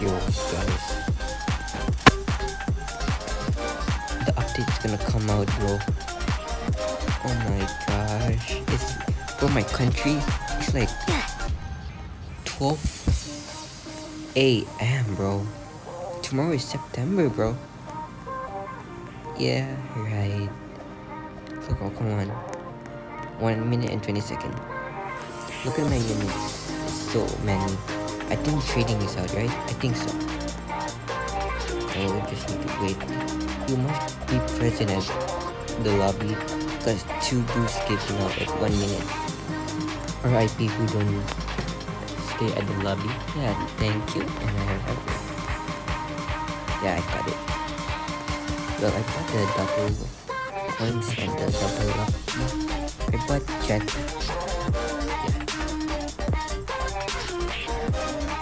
Guys. The update's gonna come out, bro. Oh my gosh. It's for my country. It's like 12 a.m., bro. Tomorrow is September, bro. Yeah, right. So, oh, come on. 1 minute and 20 seconds. Look at my units. It's so many. I think trading is out, right? I think so. Oh, just need to wait. You must be present at the lobby because two boosts giving out at 1 minute. RIP who don't stay at the lobby. Yeah, thank you. And I have it. Yeah, I got it. Well, I got the double coins and the double lucky. I bought jet.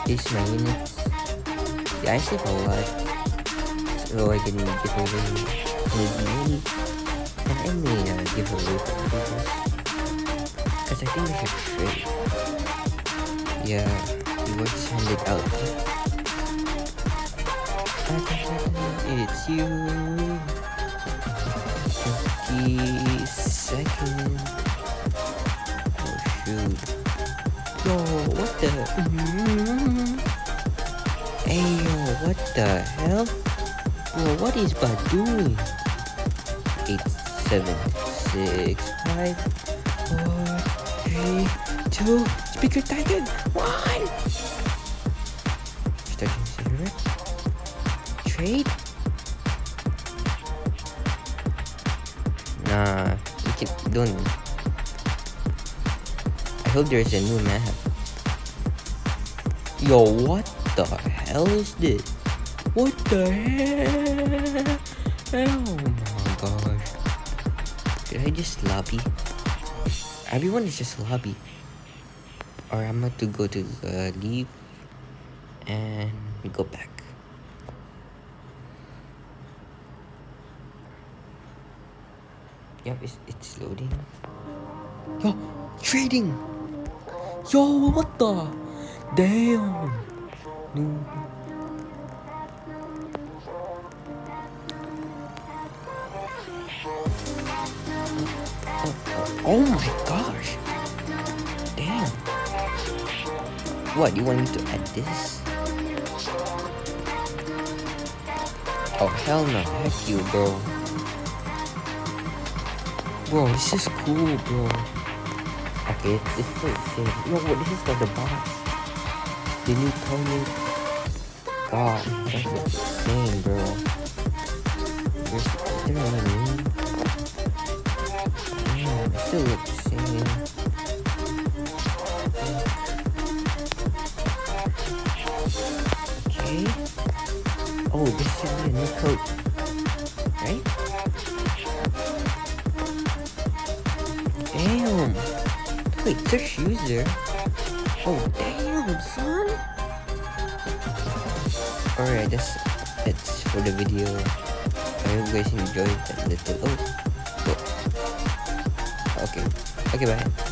These my units. Yeah, I save a lot. So I can give away maybe many. And I may uh, give away for Because I think we should trade. Yeah, rewards handed out. It's you. 50 seconds. Oh shoot. Yo, what the? Yo, what the hell? Bro, what is Bud doing? 8, 7, 6, 5, 4, 3, 2, Speaker Titan, 1! Starting cigarette. Trade? Nah, you can, don't. I hope there's a new map. Yo, what the hell is this? What the hell? Oh my gosh. Did I just lobby? Everyone is just lobby. Or I'm about to go to uh, leave and go back. Yep, it's, it's loading. Yo, trading! Yo, what the? Damn! Oh my gosh! Damn! What, you want me to add this? Oh hell no, heck you bro. Bro, this is cool bro. Okay, it's still the same. Yo, this is like the box. The new Tony. God, that's insane bro. There's, is Okay. Oh, this should be a new coat. Right? Damn. Wait, there's shoes there. Oh, damn, son. Alright, that's, that's for the video. I hope you guys enjoyed that little... Oh. Okay. Okay, bye.